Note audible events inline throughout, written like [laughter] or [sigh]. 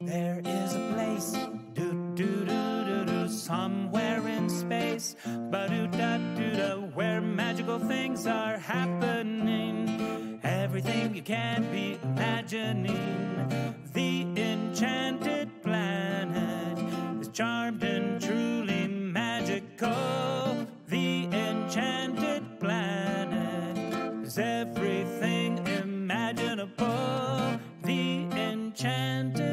There is a place, do do do do do, somewhere in space, ba do da do da, where magical things are happening. Everything you can be imagining. The enchanted planet is charmed and truly magical. The enchanted planet is everything imaginable. The enchanted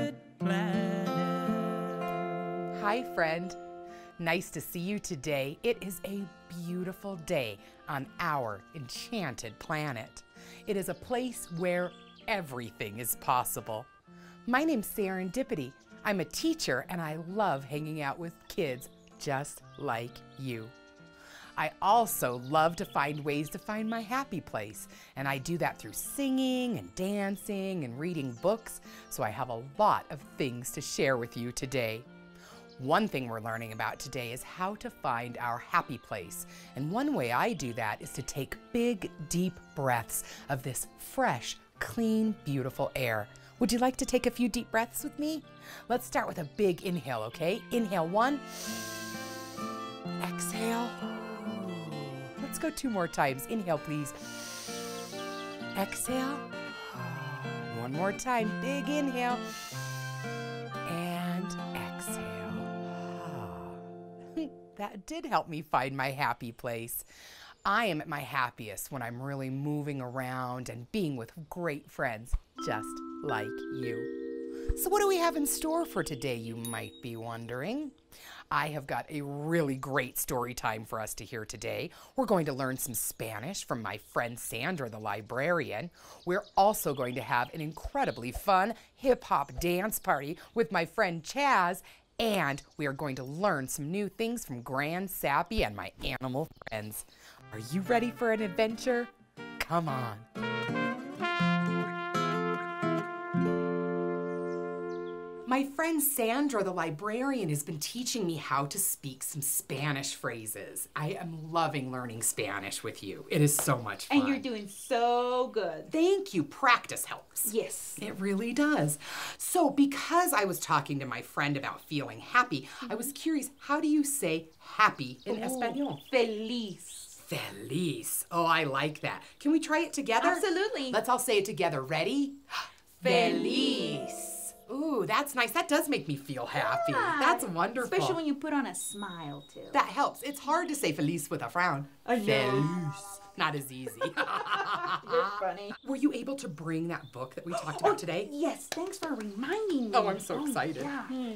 Hi, friend. Nice to see you today. It is a beautiful day on our enchanted planet. It is a place where everything is possible. My name's Sarahndipity. I'm a teacher and I love hanging out with kids just like you. I also love to find ways to find my happy place, and I do that through singing and dancing and reading books, so I have a lot of things to share with you today. One thing we're learning about today is how to find our happy place. And one way I do that is to take big, deep breaths of this fresh, clean, beautiful air. Would you like to take a few deep breaths with me? Let's start with a big inhale, okay? Inhale one, exhale. Let's go two more times. Inhale, please. Exhale. One more time. Big inhale. That did help me find my happy place. I am at my happiest when I'm really moving around and being with great friends, just like you. So, what do we have in store for today, you might be wondering? I have got a really great story time for us to hear today. We're going to learn some Spanish from my friend Sandra, the librarian. We're also going to have an incredibly fun hip hop dance party with my friend Chaz. And we are going to learn some new things from Grand Sappy and my animal friends. Are you ready for an adventure? Come on. My friend Sandra, the librarian, has been teaching me how to speak some Spanish phrases. I am loving learning Spanish with you. It is so much fun. And you're doing so good. Thank you. Practice helps. Yes. It really does. So, because I was talking to my friend about feeling happy, I was mm-hmm. curious how do you say happy in Espanol? Feliz. Feliz. Oh, I like that. Can we try it together? Absolutely. Let's all say it together. Ready? [gasps] Feliz. Ooh, that's nice. That does make me feel happy. Yeah. That's wonderful. Especially when you put on a smile too. that helps. It's hard to say feliz with a frown. I know. Feliz. Not as easy. [laughs] You're funny. Were you able to bring that book that we talked about oh, today? Yes, thanks for reminding oh, me. Oh, I'm so oh, excited. Yeah. Hmm.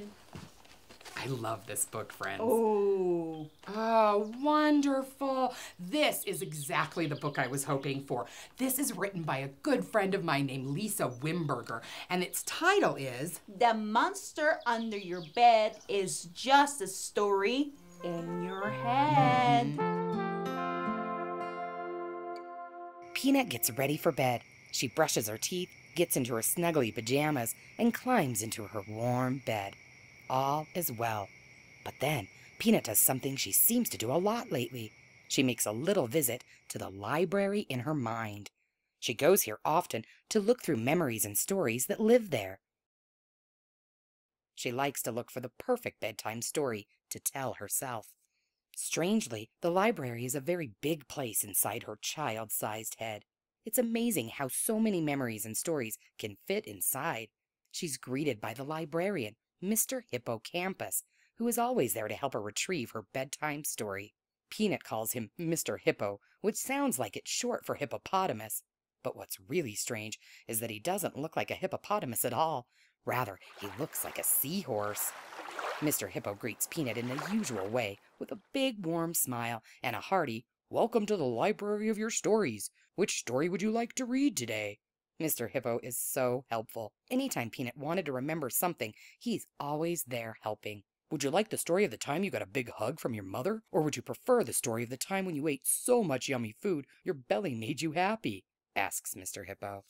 I love this book, friends. Oh. Oh, wonderful. This is exactly the book I was hoping for. This is written by a good friend of mine named Lisa Wimberger, and its title is The monster under your bed is just a story in your head. Peanut gets ready for bed. She brushes her teeth, gets into her snuggly pajamas, and climbs into her warm bed. All is well. But then, Peanut does something she seems to do a lot lately. She makes a little visit to the library in her mind. She goes here often to look through memories and stories that live there. She likes to look for the perfect bedtime story to tell herself. Strangely, the library is a very big place inside her child sized head. It's amazing how so many memories and stories can fit inside. She's greeted by the librarian, Mr. Hippocampus, who is always there to help her retrieve her bedtime story. Peanut calls him Mr. Hippo, which sounds like it's short for hippopotamus. But what's really strange is that he doesn't look like a hippopotamus at all. Rather, he looks like a seahorse. Mr. Hippo greets Peanut in the usual way, with a big warm smile and a hearty, Welcome to the library of your stories. Which story would you like to read today? Mr. Hippo is so helpful. Anytime Peanut wanted to remember something, he's always there helping. Would you like the story of the time you got a big hug from your mother? Or would you prefer the story of the time when you ate so much yummy food your belly made you happy? asks Mr. Hippo.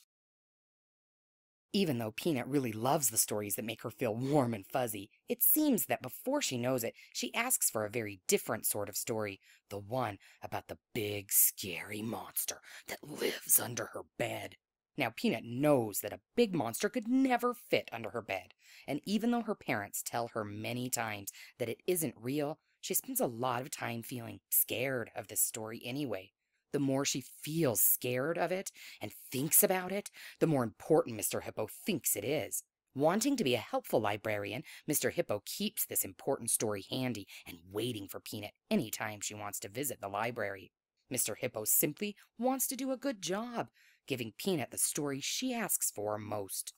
Even though Peanut really loves the stories that make her feel warm and fuzzy, it seems that before she knows it, she asks for a very different sort of story the one about the big, scary monster that lives under her bed. Now, Peanut knows that a big monster could never fit under her bed, and even though her parents tell her many times that it isn't real, she spends a lot of time feeling scared of this story anyway. The more she feels scared of it and thinks about it, the more important Mr. Hippo thinks it is. Wanting to be a helpful librarian, Mr. Hippo keeps this important story handy and waiting for Peanut any time she wants to visit the library. Mr. Hippo simply wants to do a good job, giving Peanut the story she asks for most.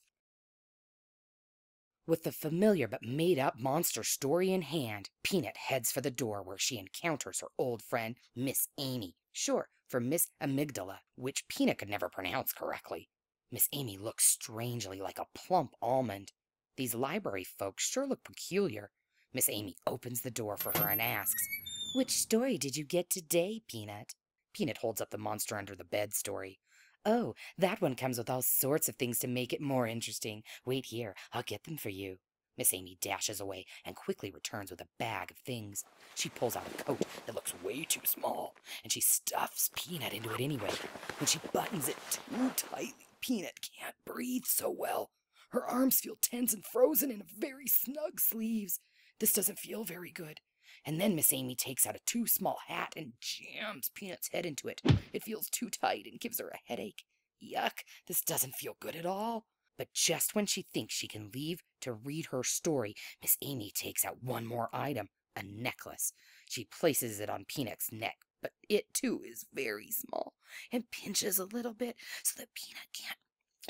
With the familiar but made up monster story in hand, Peanut heads for the door where she encounters her old friend, Miss Amy. Sure, for Miss Amygdala, which Peanut could never pronounce correctly. Miss Amy looks strangely like a plump almond. These library folks sure look peculiar. Miss Amy opens the door for her and asks, Which story did you get today, Peanut? Peanut holds up the monster under the bed story. Oh, that one comes with all sorts of things to make it more interesting. Wait here, I'll get them for you. Miss Amy dashes away and quickly returns with a bag of things. She pulls out a coat that looks way too small, and she stuffs Peanut into it anyway. When she buttons it too tightly, Peanut can't breathe so well. Her arms feel tense and frozen in very snug sleeves. This doesn't feel very good. And then Miss Amy takes out a too small hat and jams Peanut's head into it. It feels too tight and gives her a headache. Yuck, this doesn't feel good at all. But just when she thinks she can leave to read her story, Miss Amy takes out one more item a necklace. She places it on Peanut's neck, but it too is very small and pinches a little bit so that Peanut can't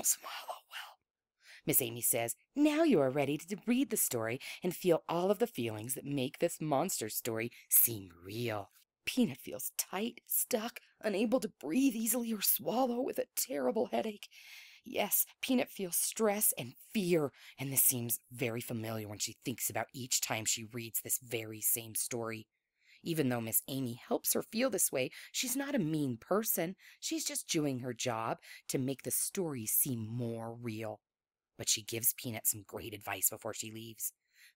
swallow well. Miss Amy says, Now you are ready to read the story and feel all of the feelings that make this monster story seem real. Peanut feels tight, stuck, unable to breathe easily or swallow with a terrible headache. Yes, Peanut feels stress and fear, and this seems very familiar when she thinks about each time she reads this very same story. Even though Miss Amy helps her feel this way, she's not a mean person. She's just doing her job to make the story seem more real. But she gives Peanut some great advice before she leaves.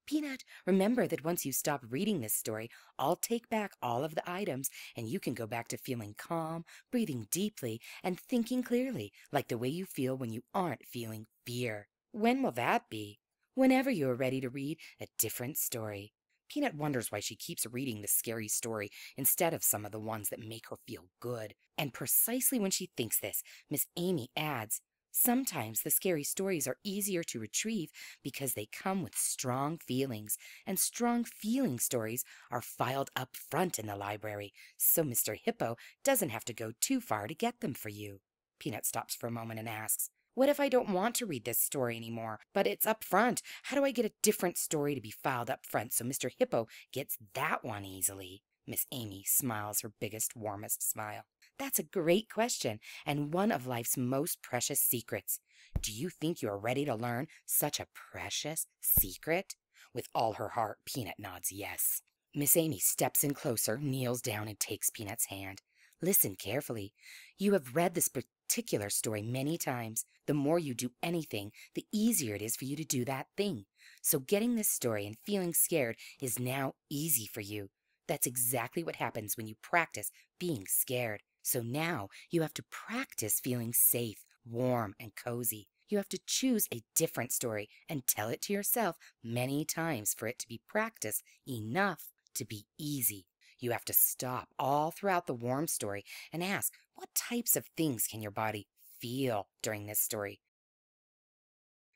Peanut, remember that once you stop reading this story, I'll take back all of the items and you can go back to feeling calm, breathing deeply, and thinking clearly, like the way you feel when you aren't feeling fear. When will that be? Whenever you are ready to read a different story. Peanut wonders why she keeps reading the scary story instead of some of the ones that make her feel good. And precisely when she thinks this, Miss Amy adds, Sometimes the scary stories are easier to retrieve because they come with strong feelings, and strong feeling stories are filed up front in the library, so Mr. Hippo doesn't have to go too far to get them for you. Peanut stops for a moment and asks, What if I don't want to read this story anymore, but it's up front? How do I get a different story to be filed up front so Mr. Hippo gets that one easily? Miss Amy smiles her biggest, warmest smile. That's a great question, and one of life's most precious secrets. Do you think you're ready to learn such a precious secret? With all her heart, Peanut nods yes. Miss Amy steps in closer, kneels down, and takes Peanut's hand. Listen carefully. You have read this particular story many times. The more you do anything, the easier it is for you to do that thing. So getting this story and feeling scared is now easy for you. That's exactly what happens when you practice being scared. So now you have to practice feeling safe, warm, and cozy. You have to choose a different story and tell it to yourself many times for it to be practiced enough to be easy. You have to stop all throughout the warm story and ask, what types of things can your body feel during this story?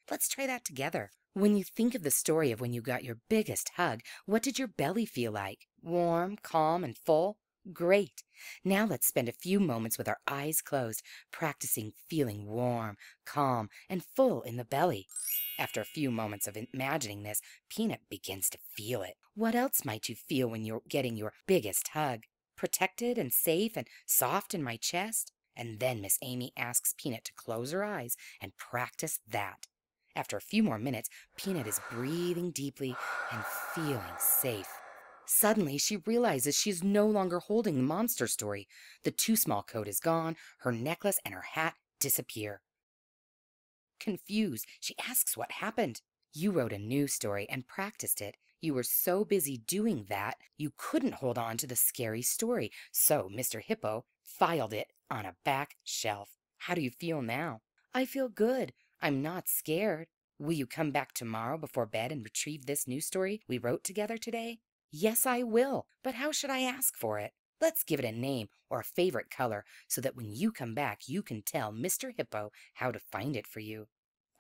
Let's try that together. When you think of the story of when you got your biggest hug, what did your belly feel like? Warm, calm, and full? Great. Now let's spend a few moments with our eyes closed, practicing feeling warm, calm, and full in the belly. After a few moments of imagining this, Peanut begins to feel it. What else might you feel when you're getting your biggest hug? Protected and safe and soft in my chest? And then Miss Amy asks Peanut to close her eyes and practice that. After a few more minutes, Peanut is breathing deeply and feeling safe. Suddenly, she realizes she is no longer holding the monster story. The too small coat is gone, her necklace and her hat disappear. Confused, she asks what happened. You wrote a new story and practiced it. You were so busy doing that, you couldn't hold on to the scary story, so Mr. Hippo filed it on a back shelf. How do you feel now? I feel good. I'm not scared. Will you come back tomorrow before bed and retrieve this new story we wrote together today? Yes, I will. But how should I ask for it? Let's give it a name or a favorite color so that when you come back, you can tell Mr. Hippo how to find it for you.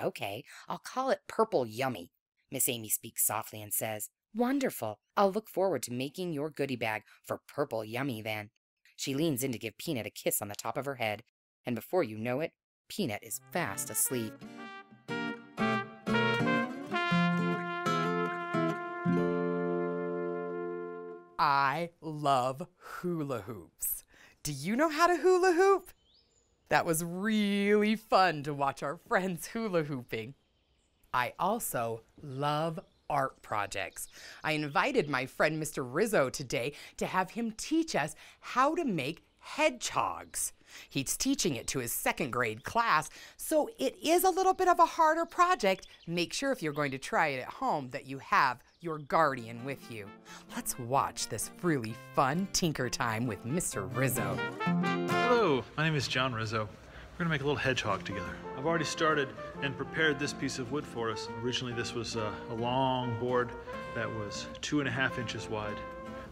Okay, I'll call it Purple Yummy. Miss Amy speaks softly and says, Wonderful. I'll look forward to making your goodie bag for Purple Yummy then. She leans in to give Peanut a kiss on the top of her head, and before you know it, Peanut is fast asleep. I love hula hoops. Do you know how to hula hoop? That was really fun to watch our friends hula hooping. I also love art projects. I invited my friend Mr. Rizzo today to have him teach us how to make hedgehogs. He's teaching it to his second grade class, so it is a little bit of a harder project. Make sure if you're going to try it at home that you have your guardian with you. Let's watch this really fun tinker time with Mr. Rizzo. Hello, my name is John Rizzo. We're gonna make a little hedgehog together. I've already started and prepared this piece of wood for us. Originally, this was uh, a long board that was two and a half inches wide,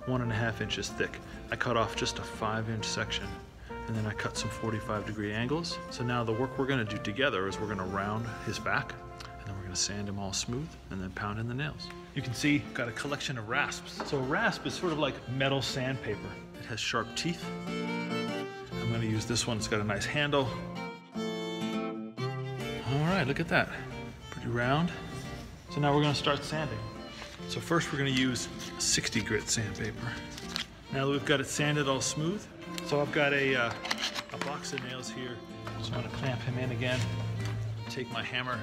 one and a half inches thick. I cut off just a five inch section and then I cut some 45 degree angles. So now the work we're gonna do together is we're gonna round his back gonna sand them all smooth and then pound in the nails. You can see, I've got a collection of rasps. So a rasp is sort of like metal sandpaper. It has sharp teeth. I'm gonna use this one, it's got a nice handle. All right, look at that. Pretty round. So now we're gonna start sanding. So first we're gonna use 60 grit sandpaper. Now that we've got it sanded all smooth, so I've got a, uh, a box of nails here. Just wanna clamp him in again. Take my hammer.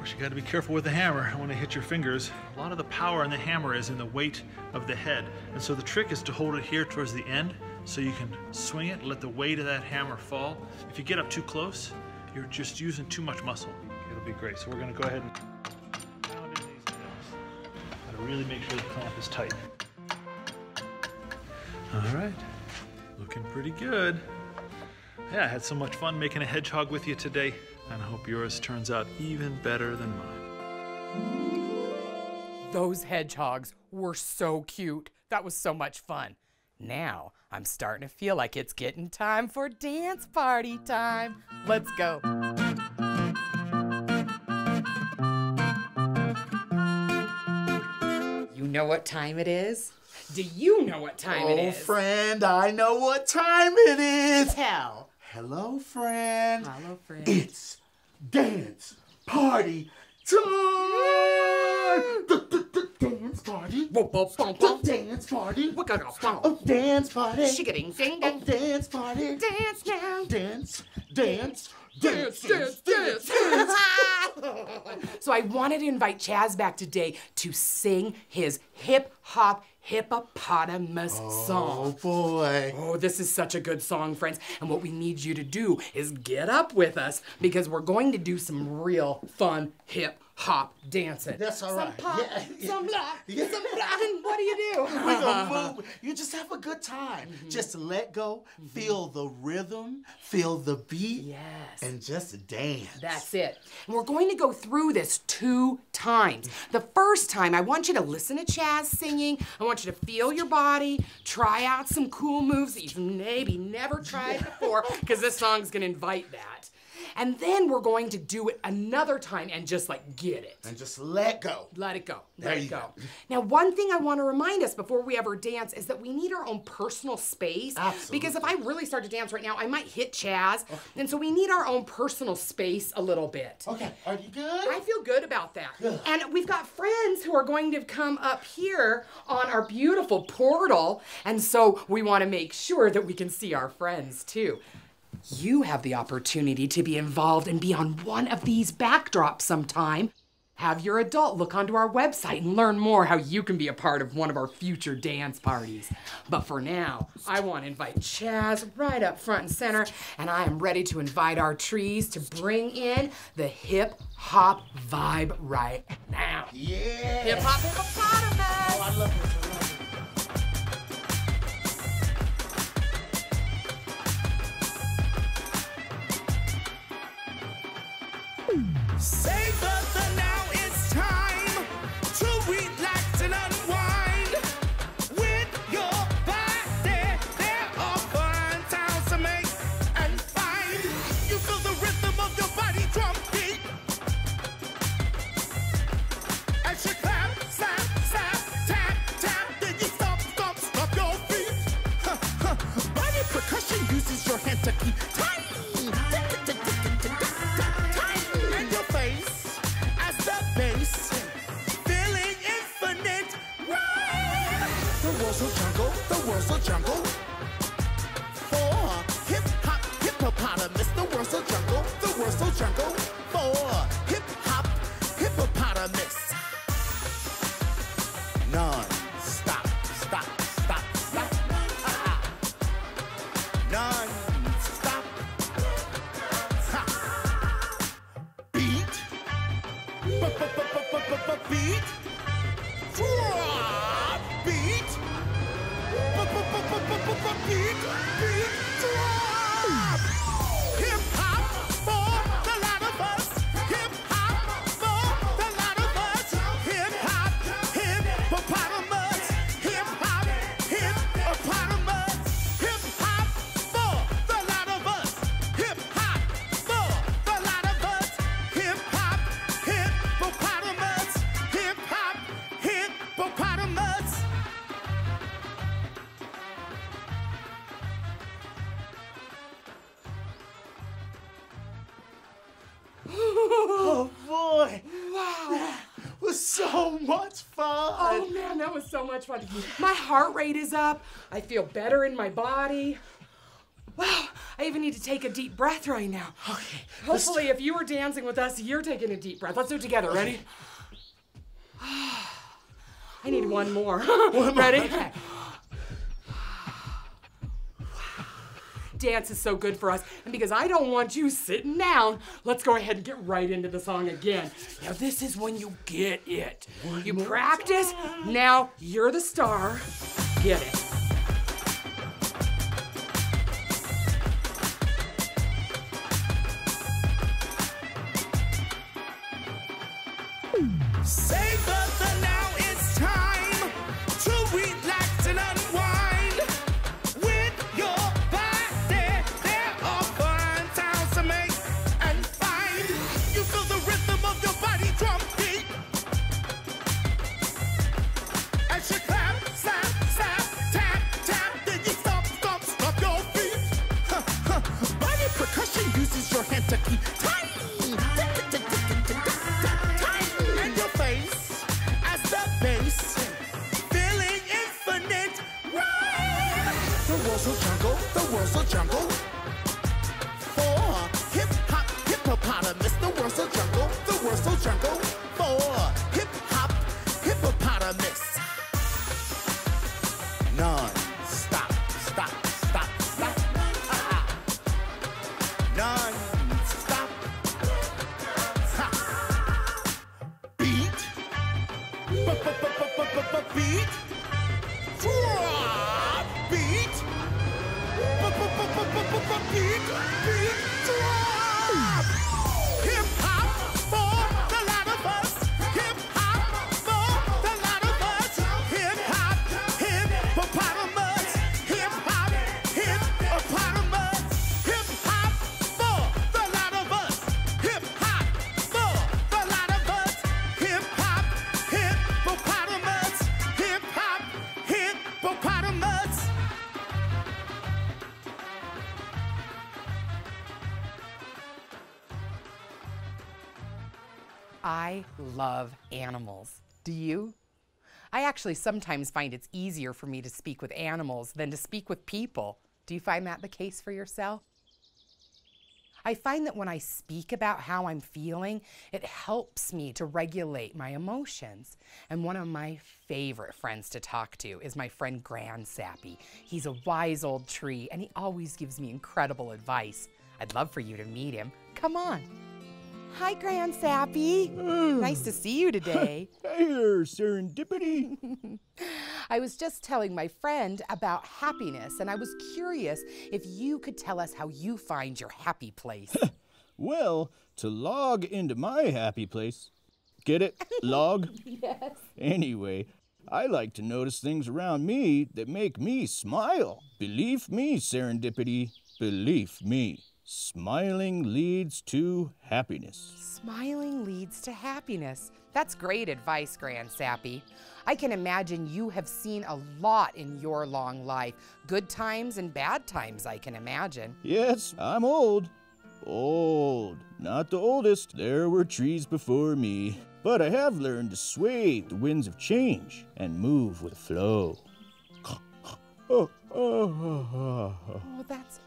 Course, you gotta be careful with the hammer when it hit your fingers. A lot of the power in the hammer is in the weight of the head. And so the trick is to hold it here towards the end so you can swing it, let the weight of that hammer fall. If you get up too close, you're just using too much muscle. It'll be great. So we're gonna go ahead and pound in these nails. Gotta really make sure the clamp is tight. All right, looking pretty good. Yeah, I had so much fun making a hedgehog with you today, and I hope yours turns out even better than mine. Those hedgehogs were so cute. That was so much fun. Now I'm starting to feel like it's getting time for dance party time. Let's go. You know what time it is? Do you know what time it oh, is? Oh, friend, I know what time it is. Tell. Hello, friend. Hello, friend. It's dance party time. The, the, the dance party. The dance party. Wicka-ga-bow. Oh, dance party. Shigga-ding, ding, Oh, dance party. Dance now. Dance, dance, dance, dance, dance, dance. [laughs] so I wanted to invite Chaz back today to sing his hip hop hippopotamus Oh song. boy. Oh, this is such a good song, friends. And what we need you to do is get up with us because we're going to do some real fun hip hop dancing. That's all some right. Pop, Yeah, [laughs] yeah. Some block, Yeah. some block, and what do you do? [laughs] We're gonna [laughs] move. You just have a good time. Mm-hmm. Just let go, mm-hmm. feel the rhythm, feel the beat, Yes. and just dance. That's it. And we're going to go through this two times. The first time, I want you to listen to Chaz singing. I want you to feel your body, try out some cool moves that you've maybe never tried before, because this song's going to invite that. And then we're going to do it another time and just like get it. and just let go. Let it go. Let There it you go. go. [laughs] Now, one thing I want to remind us before we ever dance is that we need our own personal space. Because if I really start to dance right now, I might hit Chaz. And so we need our own personal space a little bit. Okay, are you good? I feel good about that. Good. And we've got friends who are going to come up here on our beautiful portal. And so we want to make sure that we can see our friends too. You have the opportunity to be involved and be on one of these backdrops sometime. Have your adult look onto our website and learn more how you can be a part of one of our future dance parties. But for now, I want to invite Chaz right up front and center, and I am ready to invite our trees to bring in the hip hop vibe right now. yeah. Hip hop hippopotamus! Oh, I love this. Savor the Oh [laughs] boy. Wow. That was so much fun. Oh man, that was so much fun. My heart rate is up. I feel better in my body. Wow, I even need to take a deep breath right now. Okay. Hopefully, if you were dancing with us, you're taking a deep breath. Let's do it together. Ready? [sighs] I need one more. [laughs] Ready? Okay. Dance is so good for us, and because I don't want you sitting down, let's go ahead and get right into the song again. Now, this is when you get it. you practice, now you're the star. Get it. Savor the now, Beat. Drop. Beat. Beat. Beat. Drop. I love animals. Do you? I actually sometimes find it's easier for me to speak with animals than to speak with people. Do you find that the case for yourself? I find that when I speak about how I'm feeling, it helps me to regulate my emotions. And one of my favorite friends to talk to is my friend Grand Sappy. He's a wise old tree and he always gives me incredible advice. I'd love for you to meet him. Come on. Hi, Grand Sappy. Mm. nice to see you today. [laughs] Hey there, Sarahndipity. [laughs] I was just telling my friend about happiness, and I was curious if you could tell us how you find your happy place. [laughs] Well, to log into my happy place. Get it? Log? Yes. Anyway, I like to notice things around me that make me smile. Believe me, Sarahndipity. Believe me. Smiling leads to happiness. Smiling leads to happiness. That's great advice, Grand Sappy. I can imagine you have seen a lot in your long life. Good times and bad times, I can imagine. Yes, I'm old. Old. Not the oldest. There were trees before me. But I have learned to sway the winds of change and move with flow. Oh, oh, oh, oh, oh. Oh, that's.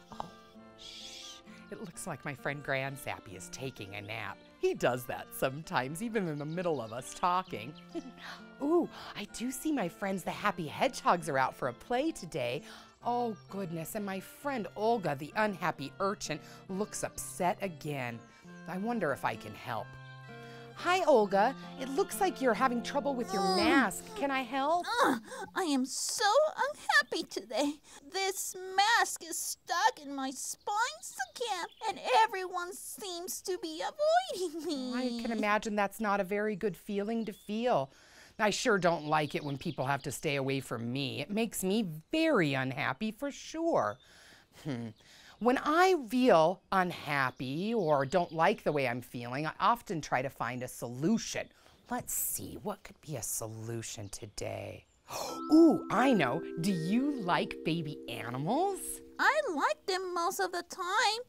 It looks like my friend Grand Sappy is taking a nap. He does that sometimes, even in the middle of us talking. [laughs] Ooh, I do see my friends, the Happy Hedgehogs, are out for a play today. Oh, goodness. And my friend Olga, the unhappy urchin, looks upset again. I wonder if I can help. Hi, Olga. It looks like you're having trouble with your mask. Can I help? Ugh, I am so unhappy today. This mask is stuck in my spines again, and everyone seems to be avoiding me. I can imagine that's not a very good feeling to feel. I sure don't like it when people have to stay away from me. It makes me very unhappy for sure. Hmm. When I feel unhappy or don't like the way I'm feeling, I often try to find a solution. Let's see, what could be a solution today? [gasps] Ooh, I know. Do you like baby animals? I like them most of the time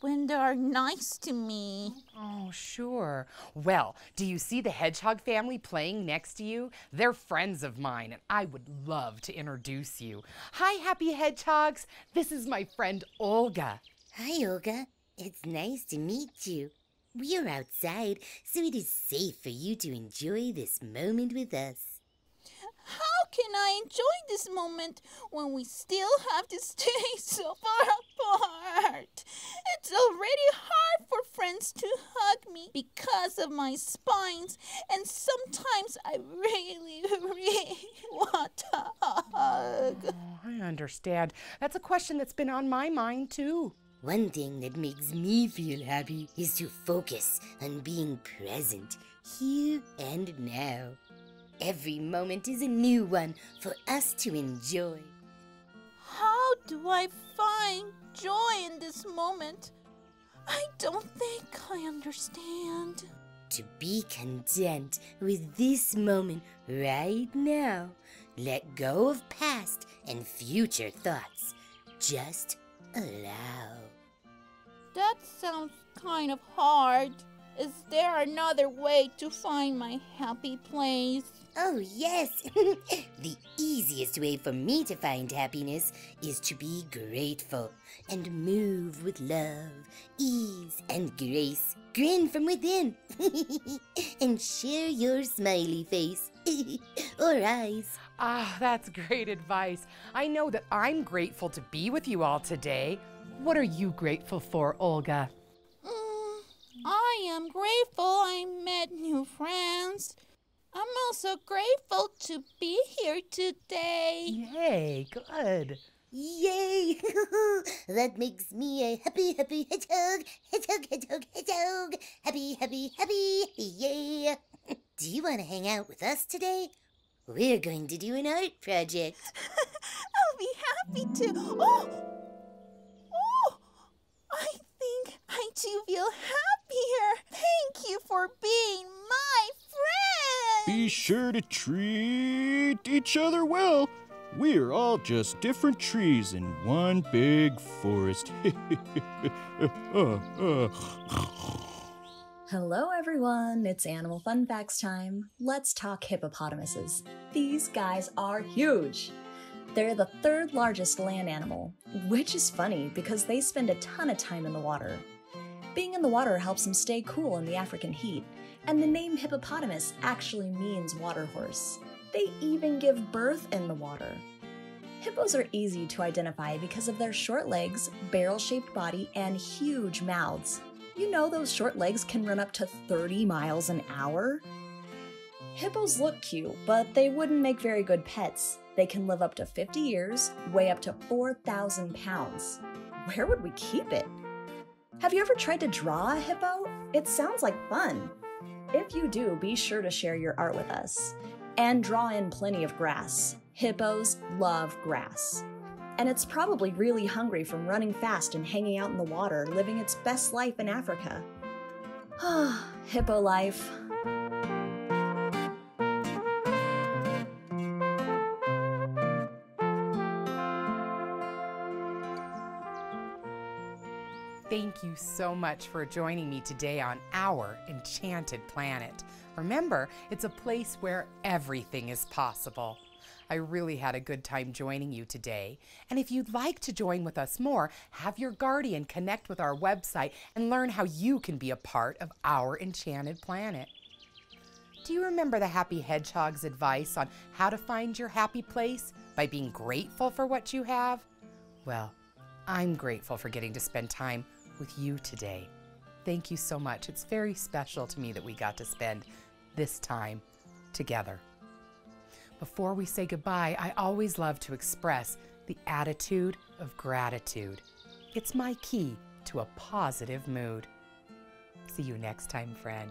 when they are nice to me. Oh, sure. Well, do you see the hedgehog family playing next to you? They're friends of mine, and I would love to introduce you. Hi, happy hedgehogs. This is my friend Olga. Hi, Olga. It's nice to meet you. We are outside, so it is safe for you to enjoy this moment with us. How can I enjoy this moment when we still have to stay [laughs] so far apart? It's already hard for friends to hug me because of my spines, and sometimes I really, [laughs] really want a hug. Oh, I understand. That's a question that's been on my mind, too. One thing that makes me feel happy is to focus on being present here and now. Every moment is a new one for us to enjoy. How do I find joy in this moment? I don't think I understand. To be content with this moment right now. Let go of past and future thoughts. Just allow. That sounds kind of hard. Is there another way to find my happy place? Oh, yes. [laughs] the easiest way for me to find happiness is to be grateful and move with love, ease, and grace. Grin from within [laughs] and share your smiley face [laughs] or eyes. Ah, that's great advice. I know that I'm grateful to be with you all today. What are you grateful for, Olga? Mm, I am grateful I met new friends. I'm also grateful to be here today. Yay, good. Yay! [laughs] that makes me a happy, happy hedgehog. Hedgehog, hedgehog, hedgehog. Happy, happy, happy. Yay! [laughs] Do you want to hang out with us today? We're going to do an art project. [laughs] I'll be happy to. Oh! Oh! I think I do feel happier. Thank you for being my friend. Be sure to treat each other well. We are all just different trees in one big forest. [laughs] Hello, everyone. It's Animal Fun Facts time. Let's talk hippopotamuses. These guys are huge. They're the third largest land animal, which is funny because they spend a ton of time in the water. Being in the water helps them stay cool in the African heat, and the name hippopotamus actually means water horse. They even give birth in the water. Hippos are easy to identify because of their short legs, barrel shaped body, and huge mouths. You know those short legs can run up to 30 miles an hour? Hippos look cute, but they wouldn't make very good pets. They can live up to 50 years, weigh up to 4,000 pounds. Where would we keep it? Have you ever tried to draw a hippo? It sounds like fun. If you do, be sure to share your art with us. And draw in plenty of grass. Hippos love grass. And it's probably really hungry from running fast and hanging out in the water, living its best life in Africa. Ah, [sighs] Hippo life. So much for joining me today on our enchanted planet. Remember, it's a place where everything is possible. I really had a good time joining you today. And if you'd like to join with us more, have your guardian connect with our website and learn how you can be a part of our enchanted planet. Do you remember the Happy Hedgehog's advice on how to find your happy place by being grateful for what you have? Well, I'm grateful for getting to spend time with you today. Thank you so much. It's very special to me that we got to spend this time together. Before we say goodbye, I always love to express the attitude of gratitude. It's my key to a positive mood. See you next time, friend.